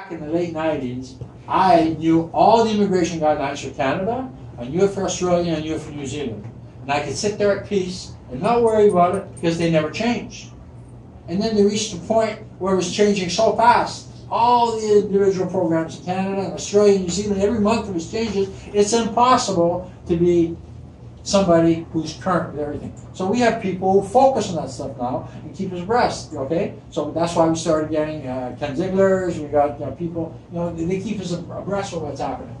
Back in the late 90s, I knew all the immigration guidelines for Canada, I knew it for Australia, and I knew it for New Zealand. And I could sit there at peace and not worry about it because they never changed. And then they reached a point where it was changing so fast. All the individual programs in Canada, Australia, New Zealand, every month it was changes. It's impossible to be somebody who's current with everything. So we have people who focus on that stuff now and keep us abreast. Okay, so that's why we started getting uh, Ken Ziegler's. We got you know, people, you know, they keep us abreast of what's happening.